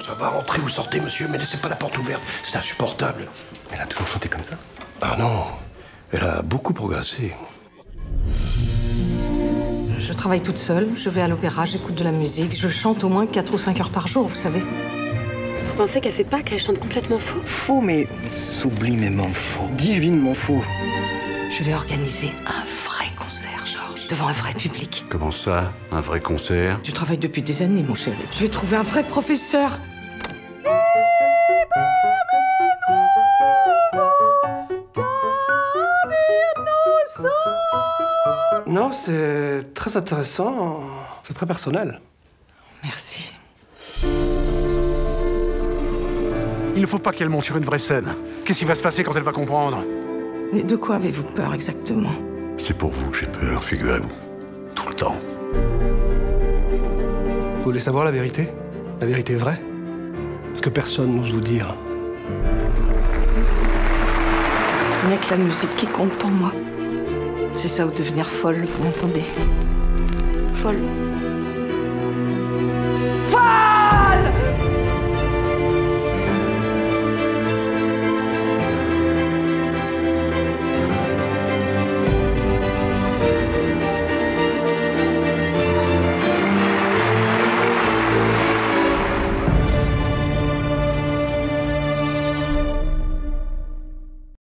ça va, rentrez ou sortez, monsieur, mais laissez pas la porte ouverte. C'est insupportable. Elle a toujours chanté comme ça Ah non, elle a beaucoup progressé. Je travaille toute seule, je vais à l'opéra, j'écoute de la musique, je chante au moins 4 ou 5 heures par jour, vous savez. Vous pensez qu'elle sait pas qu'elle chante complètement faux Faux, mais sublimément faux. Divinement faux. Je vais organiser un devant un vrai public. Comment ça Un vrai concert? Je travaille depuis des années, mon chéri. Je vais trouver un vrai professeur. Non, c'est très intéressant. C'est très personnel. Merci. Il ne faut pas qu'elle monte sur une vraie scène. Qu'est-ce qui va se passer quand elle va comprendre? Mais de quoi avez-vous peur exactement? C'est pour vous que j'ai peur, figurez-vous. Tout le temps. Vous voulez savoir la vérité? La vérité vraie? Ce que personne n'ose vous dire. Il n'y a que la musique qui compte pour moi. C'est ça ou devenir folle, vous m'entendez? Folle.